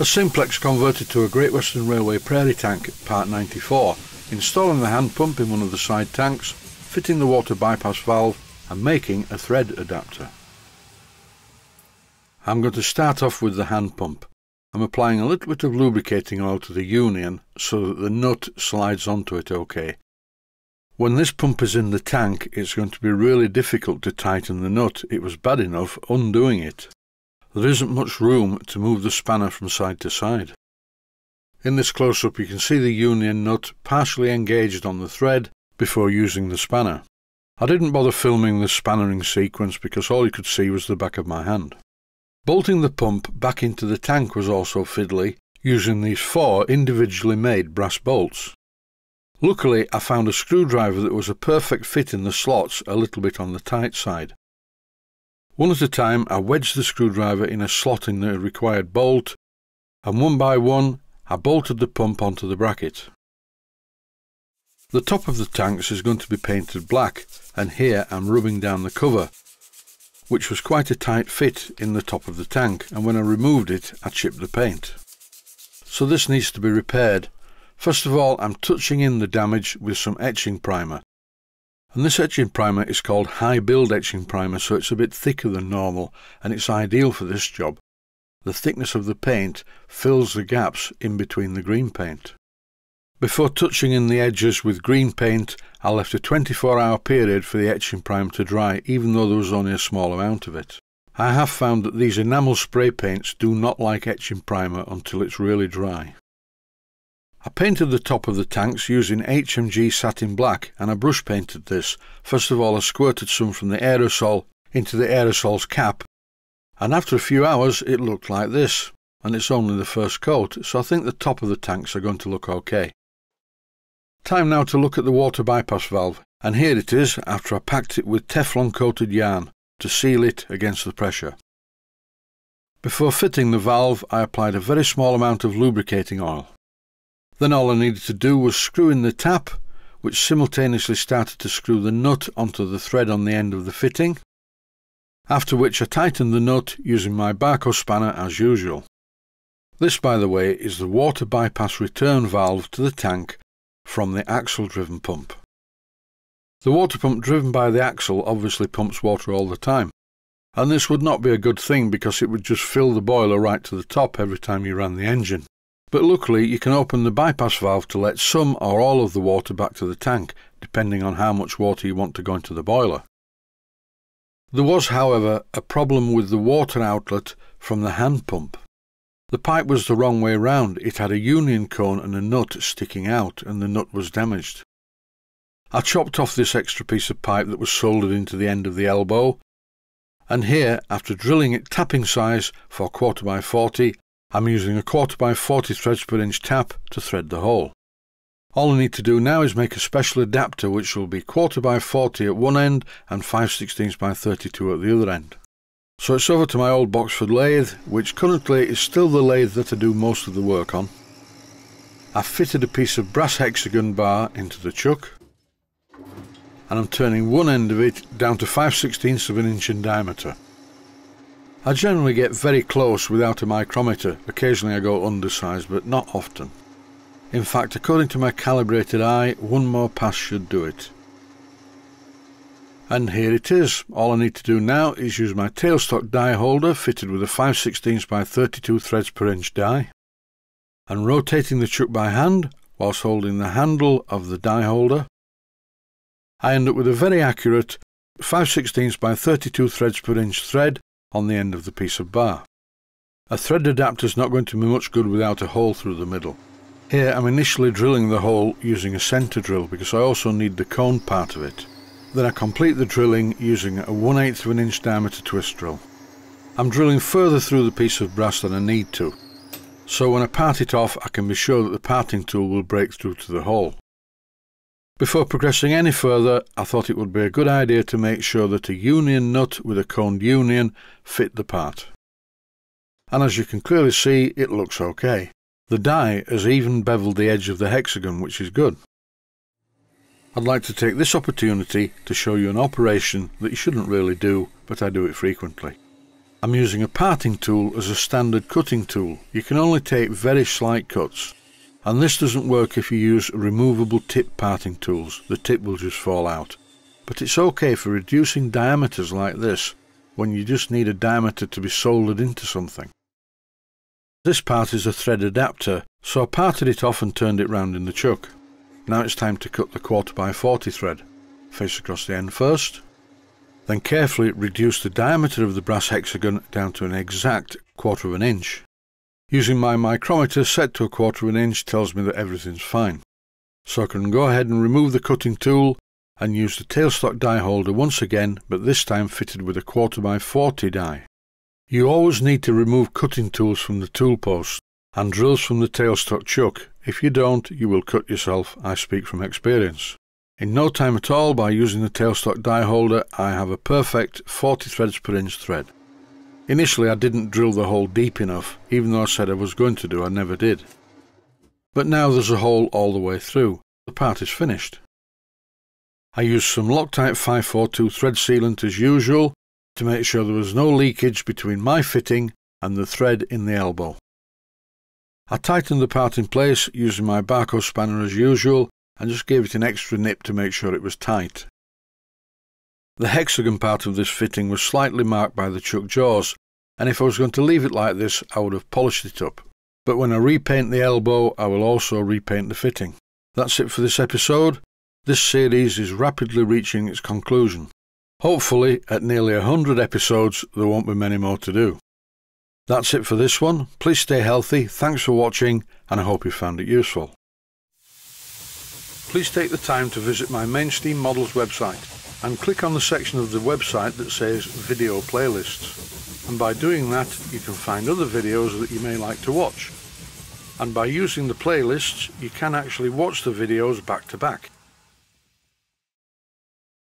A simplex converted to a Great Western Railway Prairie tank Part 94, installing the hand pump in one of the side tanks, fitting the water bypass valve and making a thread adapter. I'm going to start off with the hand pump. I'm applying a little bit of lubricating oil to the union so that the nut slides onto it okay. When this pump is in the tank, it's going to be really difficult to tighten the nut. It was bad enough undoing it. There isn't much room to move the spanner from side to side. In this close-up you can see the union nut partially engaged on the thread before using the spanner. I didn't bother filming the spannering sequence because all you could see was the back of my hand. Bolting the pump back into the tank was also fiddly, using these four individually made brass bolts. Luckily I found a screwdriver that was a perfect fit in the slots a little bit on the tight side. One at a time, I wedged the screwdriver in a slot in the required bolt, and one by one, I bolted the pump onto the bracket. The top of the tanks is going to be painted black, and here I'm rubbing down the cover, which was quite a tight fit in the top of the tank, and when I removed it, I chipped the paint. So this needs to be repaired. First of all, I'm touching in the damage with some etching primer. And this etching primer is called high build etching primer, so it's a bit thicker than normal, and it's ideal for this job. The thickness of the paint fills the gaps in between the green paint. Before touching in the edges with green paint, I left a 24 hour period for the etching primer to dry, even though there was only a small amount of it. I have found that these enamel spray paints do not like etching primer until it's really dry. I painted the top of the tanks using HMG satin black and I brush painted this. First of all I squirted some from the aerosol into the aerosol's cap and after a few hours it looked like this and it's only the first coat so I think the top of the tanks are going to look okay. Time now to look at the water bypass valve and here it is after I packed it with Teflon coated yarn to seal it against the pressure. Before fitting the valve I applied a very small amount of lubricating oil. Then all I needed to do was screw in the tap, which simultaneously started to screw the nut onto the thread on the end of the fitting, after which I tightened the nut using my Bahco spanner as usual. This, by the way, is the water bypass return valve to the tank from the axle-driven pump. The water pump driven by the axle obviously pumps water all the time, and this would not be a good thing because it would just fill the boiler right to the top every time you ran the engine. But luckily you can open the bypass valve to let some or all of the water back to the tank, depending on how much water you want to go into the boiler. There was, however, a problem with the water outlet from the hand pump. The pipe was the wrong way round. It had a union cone and a nut sticking out, and the nut was damaged. I chopped off this extra piece of pipe that was soldered into the end of the elbow, and here, after drilling it tapping size for quarter by forty, I'm using a quarter by 40 threads per inch tap to thread the hole. All I need to do now is make a special adapter which will be quarter by 40 at one end and 5 16 by 32 at the other end. So it's over to my old Boxford lathe, which currently is still the lathe that I do most of the work on. I've fitted a piece of brass hexagon bar into the chuck, and I'm turning one end of it down to 5 16 of an inch in diameter. I generally get very close without a micrometer, occasionally I go undersized but not often. In fact, according to my calibrated eye, one more pass should do it. And here it is. All I need to do now is use my tailstock die holder fitted with a 5 16 by 32 threads per inch die and rotating the chuck by hand whilst holding the handle of the die holder. I end up with a very accurate 5 16 by 32 threads per inch thread on the end of the piece of bar. A thread adapter is not going to be much good without a hole through the middle. Here I'm initially drilling the hole using a centre drill because I also need the cone part of it. Then I complete the drilling using a 1 8 of an inch diameter twist drill. I'm drilling further through the piece of brass than I need to, so when I part it off I can be sure that the parting tool will break through to the hole. Before progressing any further, I thought it would be a good idea to make sure that a union nut with a coned union fit the part. And as you can clearly see, it looks okay. The die has even beveled the edge of the hexagon, which is good. I'd like to take this opportunity to show you an operation that you shouldn't really do, but I do it frequently. I'm using a parting tool as a standard cutting tool. You can only take very slight cuts. And this doesn't work if you use removable tip parting tools. The tip will just fall out. But it's okay for reducing diameters like this, when you just need a diameter to be soldered into something. This part is a thread adapter, so I parted it off and turned it round in the chuck. Now it's time to cut the quarter by 40 thread. Face across the end first, then carefully reduce the diameter of the brass hexagon down to an exact quarter of an inch. Using my micrometer set to a quarter of an inch tells me that everything's fine. So I can go ahead and remove the cutting tool and use the tailstock die holder once again, but this time fitted with a quarter by 40 die. You always need to remove cutting tools from the tool post and drills from the tailstock chuck. If you don't, you will cut yourself, I speak from experience. In no time at all, by using the tailstock die holder, I have a perfect 40 threads per inch thread. Initially I didn't drill the hole deep enough, even though I said I was going to do, I never did. But now there's a hole all the way through. The part is finished. I used some Loctite 542 thread sealant as usual to make sure there was no leakage between my fitting and the thread in the elbow. I tightened the part in place using my Bahco spanner as usual and just gave it an extra nip to make sure it was tight. The hexagon part of this fitting was slightly marked by the chuck jaws, and if I was going to leave it like this, I would have polished it up. But when I repaint the elbow, I will also repaint the fitting. That's it for this episode. This series is rapidly reaching its conclusion. Hopefully, at nearly a hundred episodes, there won't be many more to do. That's it for this one. Please stay healthy, thanks for watching, and I hope you found it useful. Please take the time to visit my Mainsteam Models website and click on the section of the website that says Video Playlists. And by doing that, you can find other videos that you may like to watch. And by using the playlists, you can actually watch the videos back to back.